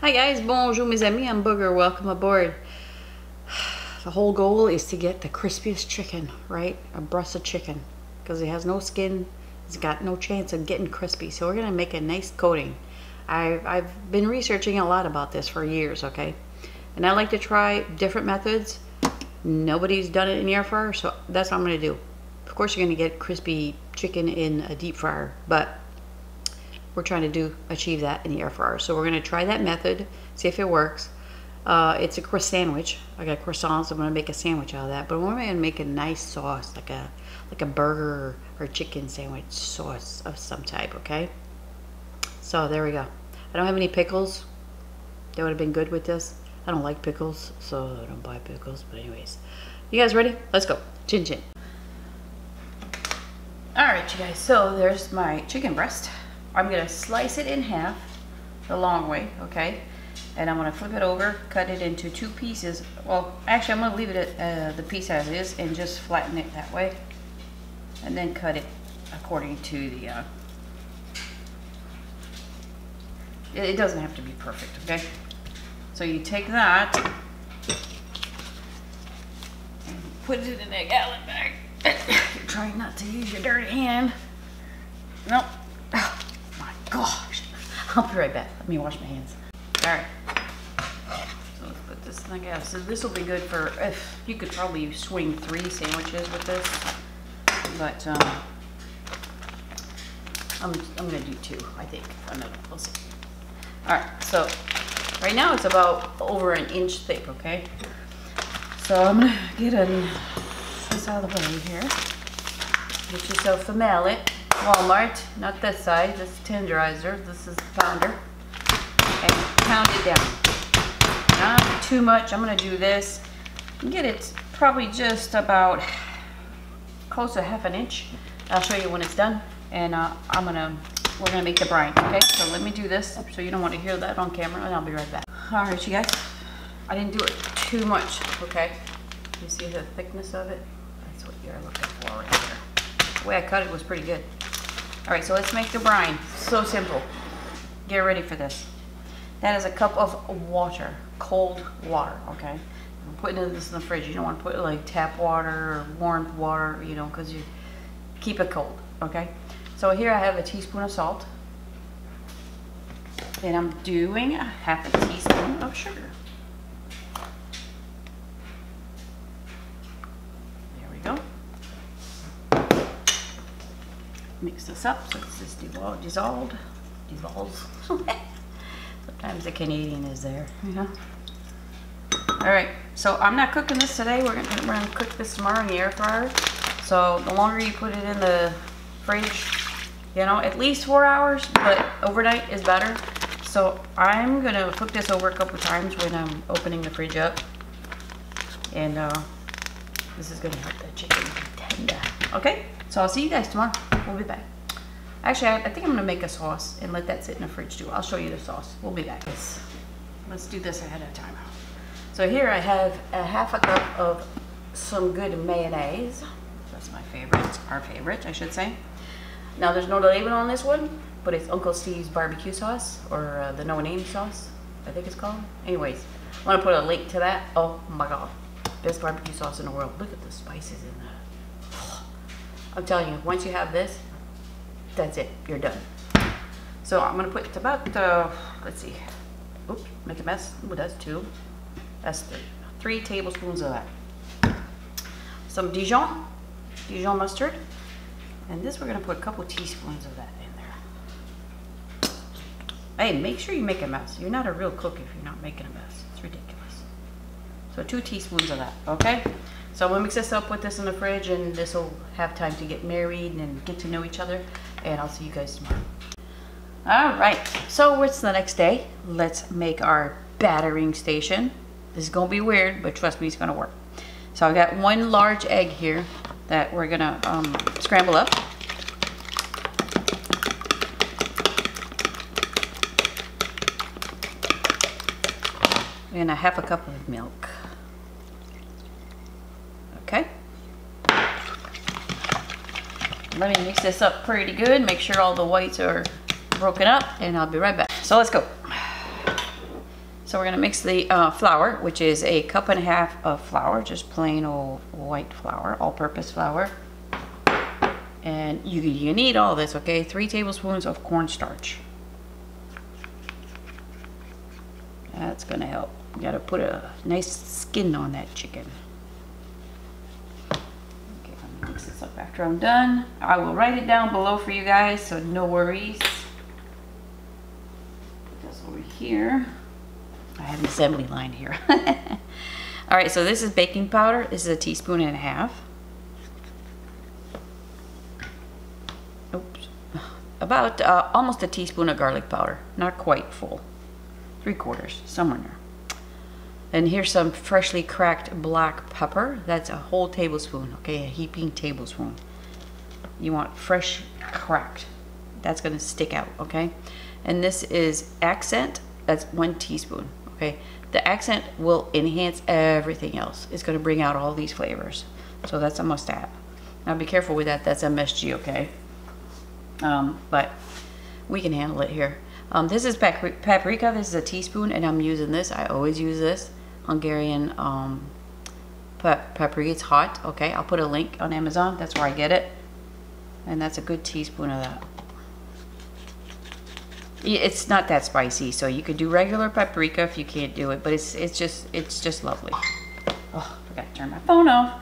Hi guys, bonjour mes amis, I'm Booger, welcome aboard. The whole goal is to get the crispiest chicken, right? A breast of chicken. Because it has no skin, it's got no chance of getting crispy. So we're gonna make a nice coating. I've, I've been researching a lot about this for years, okay? And I like to try different methods. Nobody's done it in the air fryer, so that's what I'm gonna do. Of course you're gonna get crispy chicken in a deep fryer, but we're trying to do achieve that in the air fryer. So we're gonna try that method, see if it works. Uh, it's a croissant sandwich. I got croissants. I'm gonna make a sandwich out of that. But we're gonna make a nice sauce, like a like a burger or, chicken sandwich sauce of some type. Okay. So there we go. I don't have any pickles. That would have been good with this. I don't like pickles, so I don't buy pickles. But anyways, you guys ready? Let's go. Chin chin. All right, you guys. So there's my chicken breast. I'm gonna slice it in half, the long way. Okay and I'm to flip it over, cut it into two pieces. Well, actually, I'm to leave it at uh, the piece as is and just flatten it that way. And then cut it according to the... Uh, it, it doesn't have to be perfect, okay? So you take that put it in a gallon bag. You're trying not to use your dirty hand. Nope. I'll be right back. Let me wash my hands. All right So let's put this thing out. So this will be good for, if you could probably swing three sandwiches with this, but um, I'm, I'm gonna do two, I think. I know, we'll see. All right, so right now it's about over an inch thick, okay? So I'm gonna get a, this out of the way here. Get yourself a mallet. Walmart, not this size, this is tenderizer, this is the pounder. And pound it down. Not too much. I'm going to do this. Get it probably just about close to half an inch. I'll show you when it's done. And uh, I'm going to, we're going to make the brine. Okay, so let me do this so you don't want to hear that on camera and I'll be right back. All right, you guys. I didn't do it too much, okay? You see the thickness of it? That's what you're looking for right there. The way I cut it was pretty good. All right, so let's make the brine. So simple. Get ready for this. That is a cup of water, cold water, okay? I'm putting this in the fridge. You don't want to put like tap water or warm water, you know, because you keep it cold, okay? So here I have a teaspoon of salt. And I'm doing a half a teaspoon of sugar. There we go. Mix this up so it's just dissolved. Dissolves. Sometimes the Canadian is there, Yeah. All right, so I'm not cooking this today. We're gonna, we're gonna cook this tomorrow in the air fryer. So the longer you put it in the fridge, you know, at least four hours, but overnight is better. So I'm gonna flip this over a couple times when I'm opening the fridge up. And uh, this is gonna help the chicken be tender. Okay, so I'll see you guys tomorrow. We'll be back. Actually, I, I, think I'm gonna make a sauce and let that sit in the fridge too. I'll show you the sauce. We'll be back. Let's, do this ahead of time. So here I have a half a cup of some good mayonnaise. That's my favorite, our favorite, I should say. Now there's no label on this one, but it's Uncle Steve's barbecue sauce or uh, the no name sauce, I think it's called. Anyways, I want to put a link to that. Oh my God, best barbecue sauce in the world. Look at the spices in that. I'm telling you, once you have this, that's it, you're done. So I'm gonna put about, uh, let's see, oops, make a mess. Oh, that's two. That's three. Three tablespoons of that. Some Dijon, Dijon mustard. And this, we're gonna put a couple teaspoons of that in there. Hey, make sure you make a mess. You're not a real cook if you're not making a mess. It's ridiculous. So two teaspoons of that, okay? So I'm gonna mix this up with this in the fridge and this will have time to get married and get to know each other and I'll see you guys tomorrow. All right, so it's the next day. Let's make our battering station. This is gonna be weird, but trust me, it's gonna work. So I got one large egg here that we're gonna um, scramble up. And a half a cup of milk. Okay. Let me mix this up pretty good. Make sure all the whites are broken up and I'll be right back. So let's go. So we're gonna mix the uh, flour, which is a cup and a half of flour, just plain old white flour, all-purpose flour. And you, you need all this, okay? Three tablespoons of cornstarch. That's gonna help. You gotta put a nice skin on that chicken. Okay, I'm gonna mix this up after I'm done. I will write it down below for you guys, so no worries. This over here. I have an assembly line here. All right, so this is baking powder. This is a teaspoon and a half. Oops. About uh, almost a teaspoon of garlic powder. Not quite full. Three quarters, somewhere there. And here's some freshly cracked black pepper. That's a whole tablespoon, okay? A heaping tablespoon. You want fresh cracked. That's gonna stick out, okay? And this is accent. That's one teaspoon, okay? The accent will enhance everything else. It's gonna bring out all these flavors. So that's a must have. Now be careful with that. That's MSG, okay? Um, but we can handle it here. Um, this is paprika. This is a teaspoon, and I'm using this. I always use this. Hungarian um, paprika. It's hot. Okay, I'll put a link on Amazon. That's where I get it. And that's a good teaspoon of that. It's not that spicy, so you could do regular paprika if you can't do it, but it's it's just it's just lovely. Oh, I forgot to turn my phone off.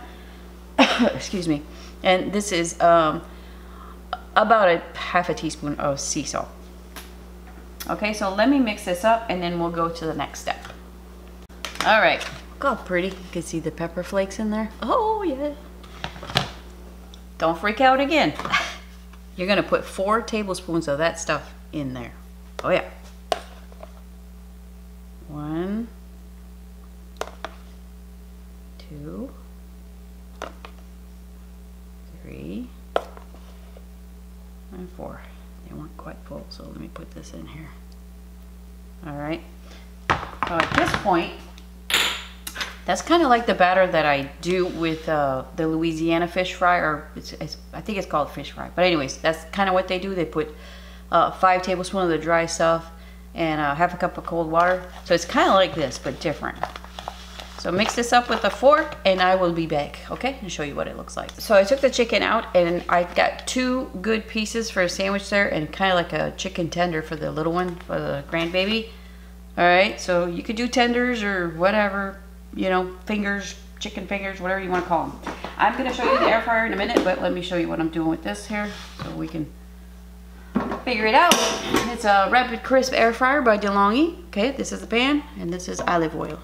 Excuse me. And this is um, about a half a teaspoon of sea salt. Okay, so let me mix this up and then we'll go to the next step. All right, look how pretty. You can see the pepper flakes in there. Oh, yeah. Don't freak out again. You're gonna put four tablespoons of that stuff in there. Oh yeah. One, two, three, and four. They weren't quite full, so let me put this in here. All right. So at this point, that's kind of like the batter that I do with uh, the Louisiana fish fry, or it's, it's, I think it's called fish fry. But anyways, that's kind of what they do. They put uh, five tablespoons of the dry stuff and uh, half a cup of cold water. So it's kind of like this, but different. So mix this up with a fork and I will be back, okay? And show you what it looks like. So I took the chicken out and I got two good pieces for a sandwich there and kind of like a chicken tender for the little one, for the grandbaby. All right, so you could do tenders or whatever, you know, fingers, chicken fingers, whatever you want to call them. I'm going to show you the air fryer in a minute, but let me show you what I'm doing with this here so we can figure it out. It's a Rapid Crisp air fryer by DeLonghi. Okay, this is the pan and this is olive oil.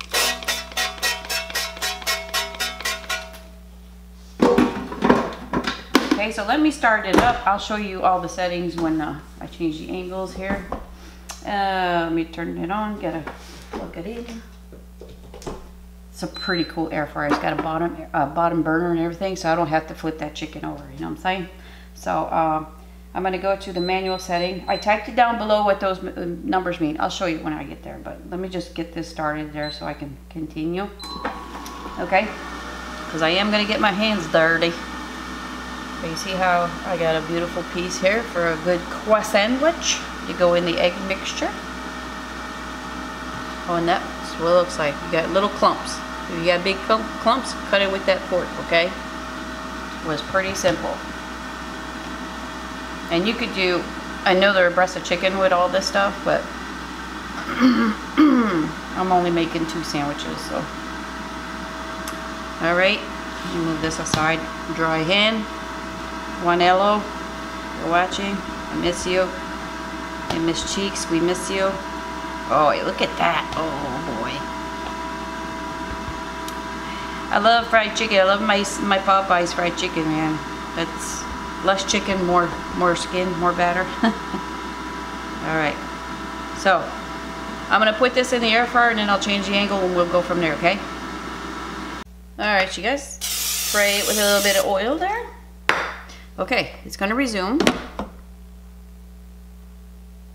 Okay, so let me start it up. I'll show you all the settings when uh, I change the angles here. Uh, let me turn it on, get a look at it. It's a pretty cool air fryer. It's got a bottom bottom burner and everything, so I don't have to flip that chicken over, you know what I'm saying? So uh, I'm gonna go to the manual setting. I typed it down below what those uh, numbers mean. I'll show you when I get there, but let me just get this started there so I can continue. Okay, because I am gonna get my hands dirty. So you see how I got a beautiful piece here for a good croissant sandwich to go in the egg mixture. Oh, and that's what it looks like. You got little clumps. If you got big clumps, cut it with that fork, okay? It was pretty simple. And you could do, I are breasts of chicken with all this stuff, but I'm only making two sandwiches, so. All right, move this aside, dry hand. Juanello, you're watching. I miss you. And Miss Cheeks, we miss you. Oh, look at that. Oh, boy. I love fried chicken. I love my my Popeyes fried chicken, man. That's less chicken, more more skin, more batter. All right. So, I'm to put this in the air fryer and then I'll change the angle and we'll go from there, okay? All right, you guys. Spray it with a little bit of oil there. Okay, it's to resume.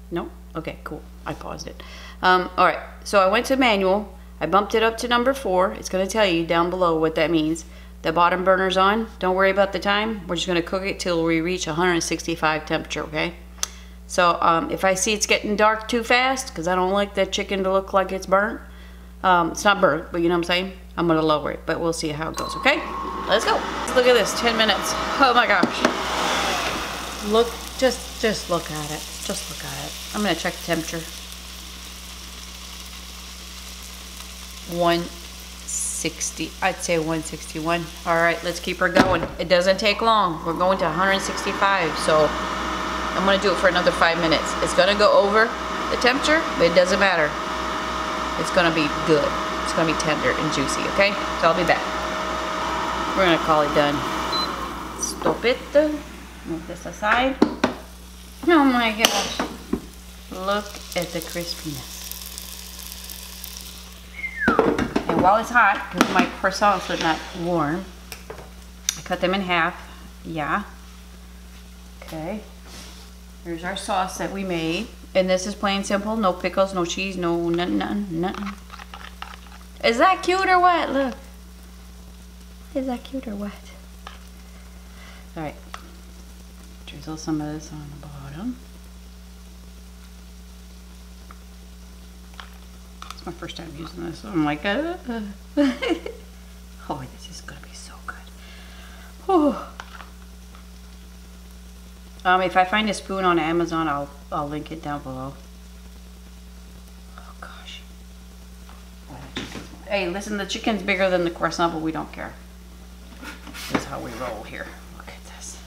No? Okay, cool. I paused it. Um, all right, so I went to manual. I bumped it up to number four. It's going to tell you down below what that means. The bottom burner's on. Don't worry about the time. We're just going to cook it till we reach 165 temperature, okay? So um, if I see it's getting dark too fast, because I don't like that chicken to look like it's burnt, um, it's not burnt, but you know what I'm saying? I'm gonna lower it, but we'll see how it goes, okay? Let's go. Look at this, 10 minutes. Oh my gosh. Look, just, just look at it. Just look at it. I'm gonna check the temperature. 160, I'd say 161. All right, let's keep her going. It doesn't take long. We're going to 165, so I'm gonna do it for another five minutes. It's gonna go over the temperature, but it doesn't matter. It's gonna be good. It's gonna be tender and juicy, okay? So I'll be back. We're gonna call it done. Stop it. Move this aside. Oh my gosh. Look at the crispiness. While it's hot, because my croissants are not warm, I cut them in half. Yeah. Okay. Here's our sauce that we made. And this is plain simple. No pickles, no cheese, no nothing, nothing, nothing. Is that cute or what? Look. Is that cute or what? Alright. Drizzle some of this on the bottom. My first time using this. I'm like, uh, uh. oh, this is gonna be so good. Um, if I find a spoon on Amazon, I'll I'll link it down below. Oh gosh. Hey, listen, the chicken's bigger than the croissant, but we don't care. This is how we roll here. Look at this.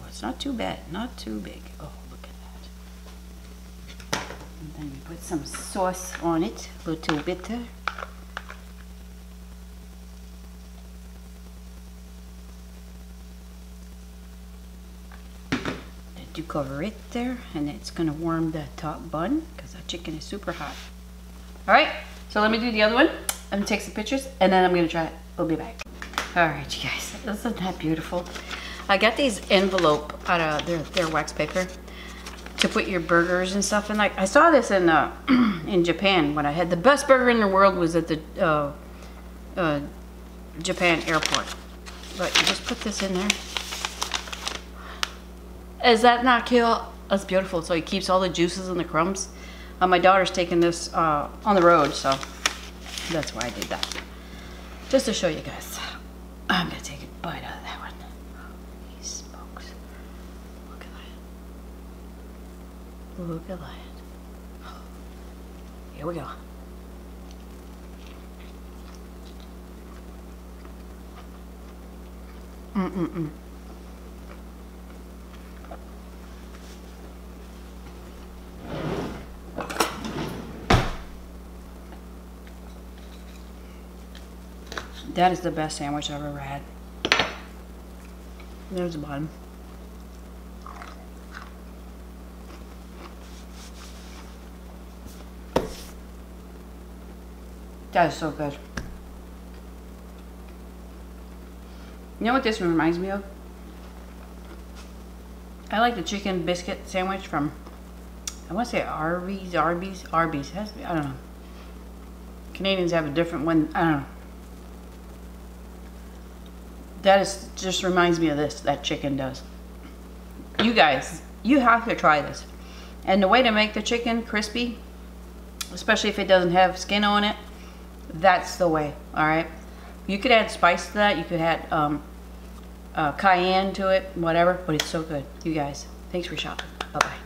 Oh, it's not too bad. Not too big. Oh. And put some sauce on it, a little bit. You cover it there and it's gonna warm the top bun because that chicken is super hot. All right, so let me do the other one. I'm gonna take some pictures and then I'm gonna try it. We'll be back. All right, you guys, isn't that beautiful? I got these envelope out of their, their wax paper to put your burgers and stuff in. Like I saw this in uh, in Japan when I had the best burger in the world was at the uh, uh, Japan airport. But you just put this in there is that not cute? That's beautiful. So it keeps all the juices and the crumbs. Uh, my daughter's taking this uh, on the road, so that's why I did that. Just to show you guys. I'm gonna take a bite out of that one. Holy smokes. Look at that. Look at that. Here we go. Mm-mm-mm. That is the best sandwich I've ever had. There's the bottom. That is so good. You know what this reminds me of? I like the chicken biscuit sandwich from, I want to say Arby's, Arby's, Arby's. Has to be, I don't know. Canadians have a different one. I don't know that is just reminds me of this that chicken does you guys you have to try this and the way to make the chicken crispy especially if it doesn't have skin on it that's the way all right? You could add spice to that you could add um, uh, cayenne to it whatever but it's so good. You guys thanks for shopping. Bye bye